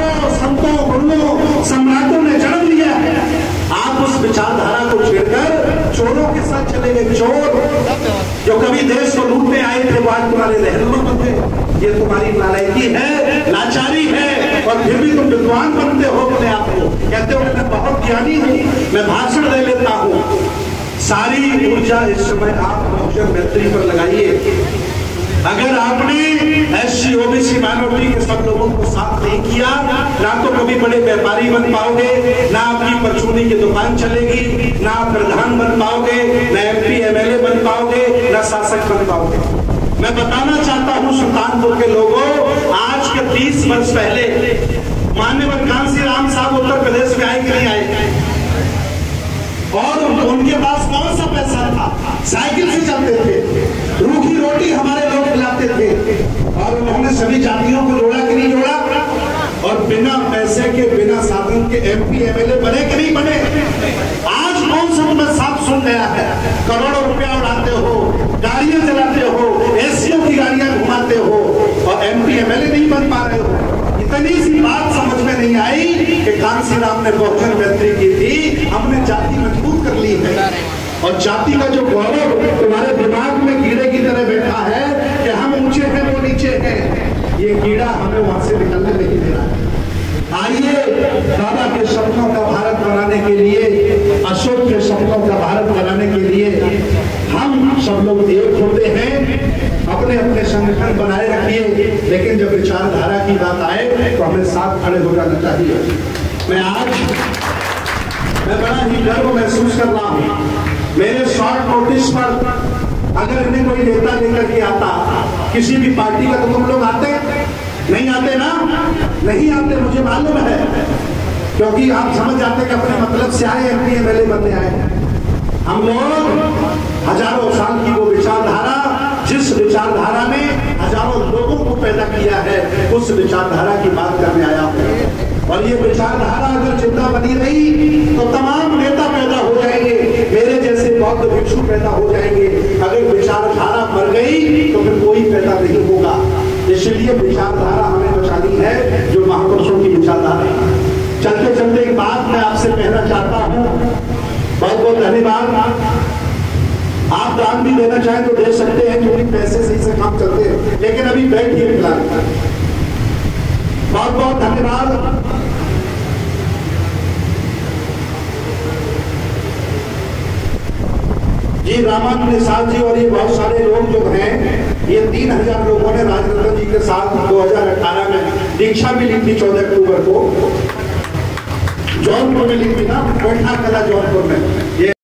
हज़ारों संतों गुरुओं सम्राटों ने जन्म लिया है। आप उस विचारधारा को छेड़कर चोरों के साथ चले चोर जो कभी देश को लूटने आए थे, वो आज तुम्हारे बन गए ये तुम्हारी नालायकी है, लाचारी है, और फिर भी तुम विद्वान बनते हो अपने आप को। कहते हो, मैं बहुत ज्ञानी हूँ, मैं भाषण दे लेता हूँ। सारी ऊर्जा इस समय आप मैत्री पर लगाइए। अगर आपने एस सी ओबीसी माइनॉरिटी के सब लोगों को साथ नहीं किया, ना तो कभी बड़े व्यापारी बन पाओगे, ना आपकी परचूनी की दुकान चलेगी, ना आप प्रधान बन पाओगे, ना एमपी एमएलए बन पाओगे, ना शासक बन पाओगे। मैं बताना चाहता हूँ सुल्तानपुर के लोगों, आज के 30 वर्ष पहले मान्यवर कांसी राम साहब उत्तर प्रदेश में आए कि नहीं आए? और उनके पास कौन सा पैसा था? साइकिल से चलते थे रूखी रोटी हमारे लोग खिलाते थे और सभी जातियों को जोड़ा कि नहीं जोड़ा? और बिना पैसे के, बिना साधन के एमपी एमएलए बने कि नहीं बने? आज कौन सा तुम्हें साफ़ सुन गया है? करोड़ों रुपया उड़ाते हो, गाड़ियाँ चलाते हो एसीओ की गाड़ियाँ घुमाते हो, और एमपी एमएलए नहीं बन पा रहे हो। इतनी सी बात समझ में नहीं आई कि कांसी राम ने बहुजन मैत्री की थी, हमने जाति मज़बूत कर ली है। और जाति का जो गौरव तुम्हारे दिमाग में कीड़े की तरह बैठा है कि हम ऊँचे हैं वो नीचे हैं ये कीड़ा हमें वहाँ से निकलने नहीं दे रहा आइए दादा के सपनों का भारत बनाने के लिए, अशोक के सपनों का भारत बनाने के लिए हम सब लोग एक होते हैं। अपने अपने संगठन बनाए रखिए, लेकिन जब विचारधारा की बात आए तो हमें साथ खड़े हो जाना चाहिए। मैं आज, मैं बड़ा ही गर्व महसूस कर रहा हूँ। मेरे शॉर्ट नोटिस पर अगर इन्हें कोई नेता लेकर के आता, किसी भी पार्टी का तो तुम लोग आते? नहीं आते ना? नहीं आते, मुझे मालूम है। क्योंकि आप समझ जाते कि अपने मतलब से आए एमपी एमएलए बनने आए। हम लोग हज़ारों साल की वो विचारधारा, जिस विचारधारा ने हज़ारों लोगों को पैदा किया है, उस विचारधारा की बात करने आया हूँ। और ये विचारधारा अगर ज़िंदा बनी रही तो तमाम नेता पैदा हो जाएँगे मेरे जैसे बौद्ध भिक्षु पैदा हो जाएँगे अगर विचारधारा मर गई तो फिर कोई पैदा नहीं होगा। इसलिए विचारधारा हमें बचानी है, जो महापुरुषों की विचारधारा है। चलते चलते एक बात मैं आपसे कहना चाहता हूँ। बहुत बहुत धन्यवाद। आप दान भी देना चाहें तो दे सकते हैं, क्योंकि पैसे से से काम चलते हैं। लेकिन अभी बैठिए फ़िलहाल बहुत बहुत धन्यवाद। जी, रामानंद निषाद जी और ये बहुत सारे लोग जो हैं ये तीन हज़ार लोगों ने राजरत्न जी के साथ 2018 में दीक्षा भी ली थी चौदह अक्टूबर को। जौनपुर में ली थी ना बैठा कला जौनपुर में।